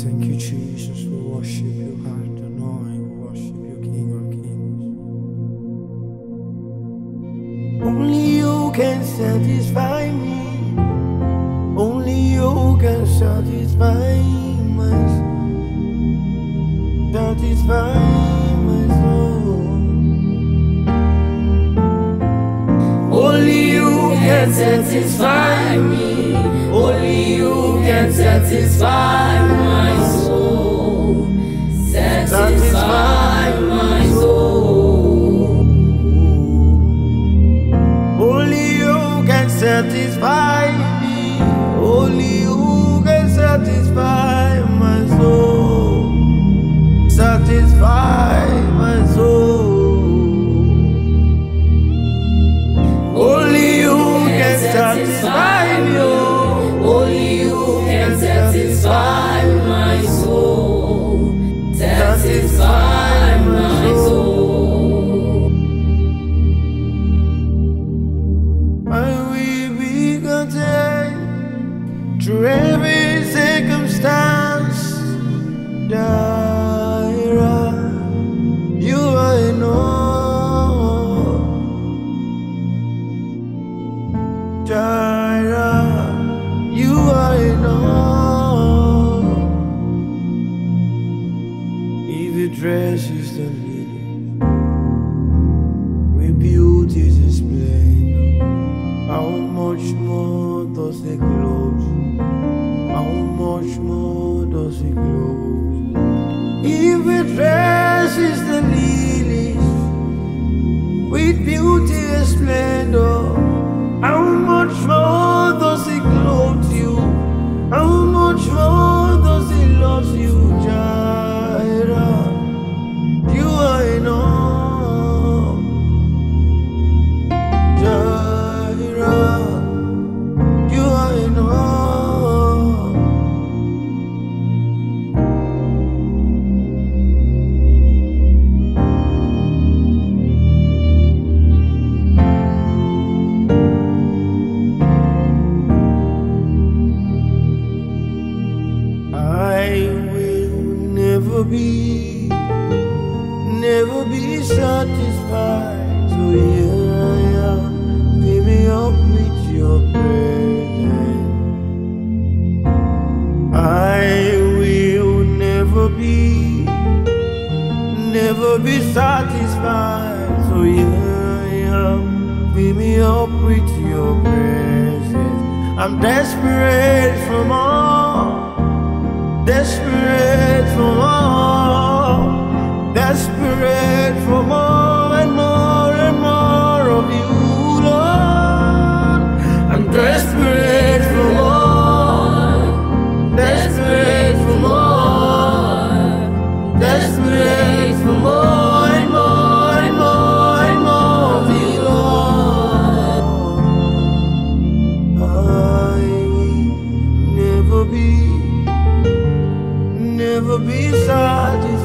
Thank you, Jesus. We worship you, Adonai. We worship you, King of Kings. Only you can satisfy me. Only you can satisfy my satisfy my soul. Only you can satisfy me. Only you satisfy my soul. Satisfy my soul. Only you can satisfy me. Only you can satisfy through every circumstance. Jireh, you are enough. Jireh, you are enough. If the much more does it close? If it dresses the lilies never be, never be satisfied. So here I am, fill me up with your presence. I will never be, never be satisfied. So here I am, fill me up with your presence. I'm desperate for more desperate for will